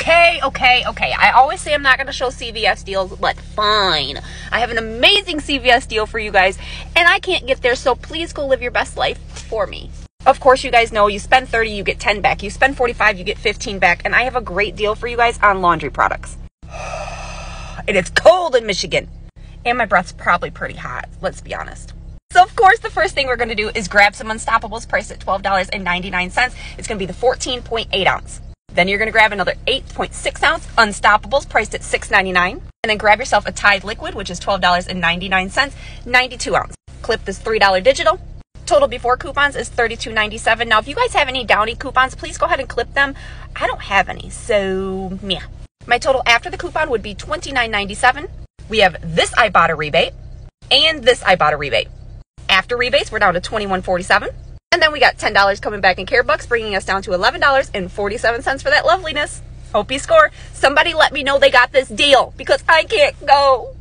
Okay, okay, okay. I always say I'm not going to show CVS deals, but fine. I have an amazing CVS deal for you guys, and I can't get there, so please go live your best life for me. Of course, you guys know you spend 30, you get 10 back. You spend 45, you get 15 back. And I have a great deal for you guys on laundry products. and it's cold in Michigan. And my breath's probably pretty hot, let's be honest. So, of course, the first thing we're to do is grab some Unstoppables priced at $12.99. It's to be the 14.8 ounce. Then you're going to grab another 8.6 ounce Unstoppables priced at $6.99. And then grab yourself a Tide Liquid, which is $12.99, 92 ounce. Clip this $3 digital. Total before coupons is $32.97. Now, if you guys have any Downy coupons, please go ahead and clip them. I don't have any, so yeah. My total after the coupon would be $29.97. We have this Ibotta rebate and this Ibotta rebate. After rebates, we're down to $21.47. And then we got $10 coming back in care bucks, bringing us down to $11.47 for that loveliness. Hope you score. Somebody let me know they got this deal because I can't go.